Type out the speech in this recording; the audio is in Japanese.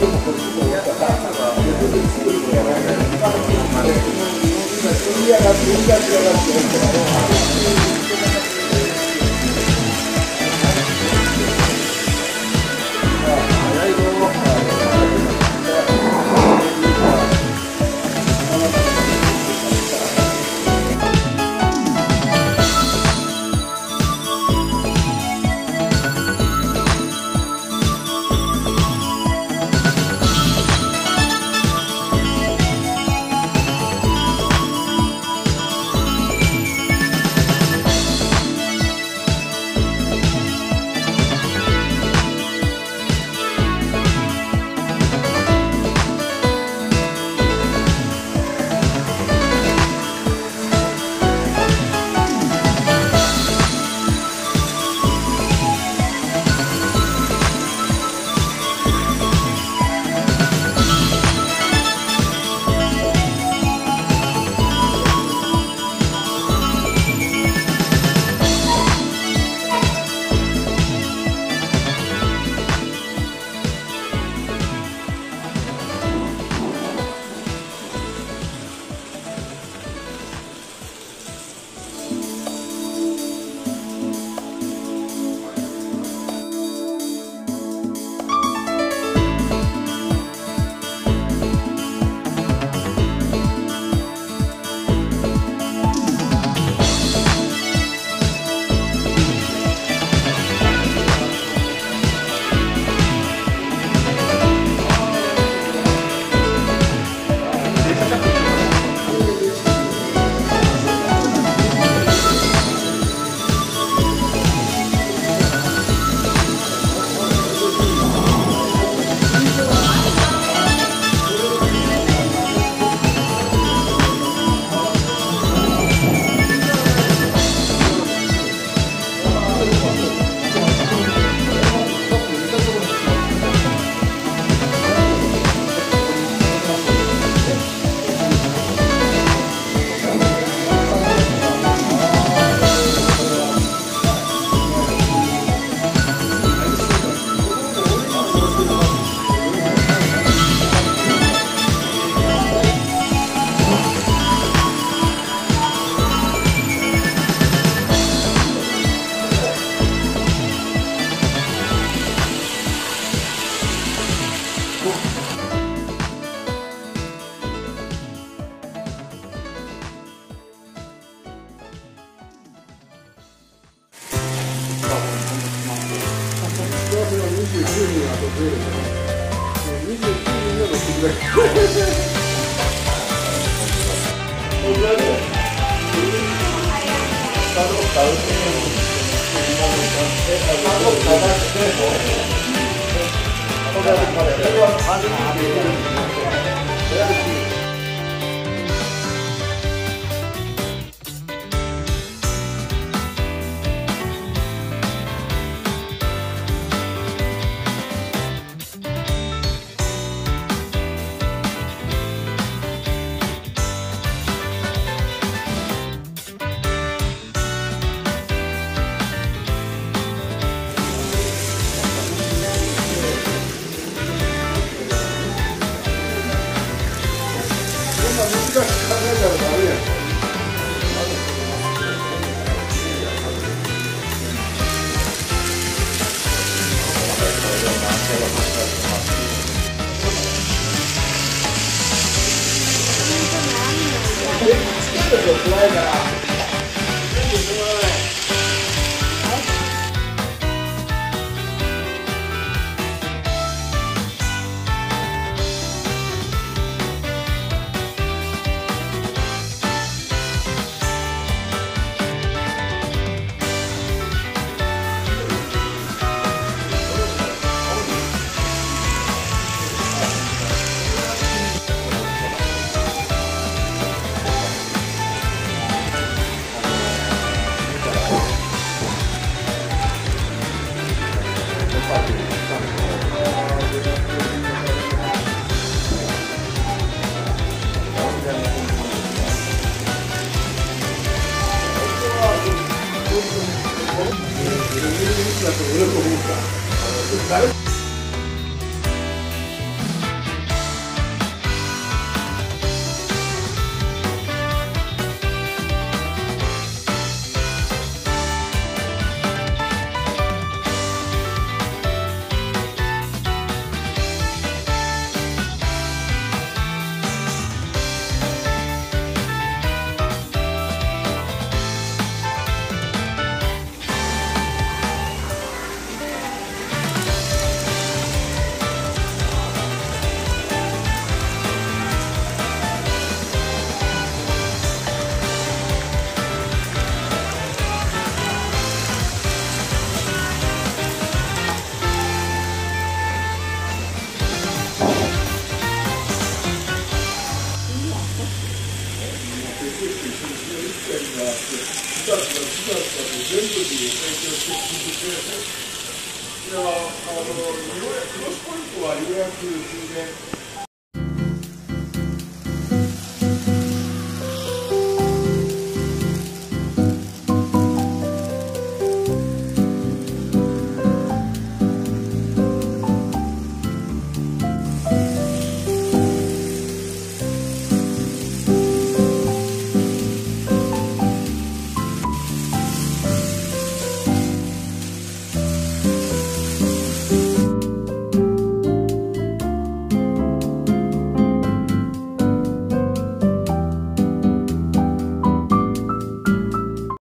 Gracias. 増えるかな、ね、29になるってぐらいこれぐらいだよサド買うってサド買わなくてもこれはまだ。30分でいけるんですよ is a blowback. la 2月から4月から全部に提供して聞いてれ、あの、ようやクロスポイントはようやく充電。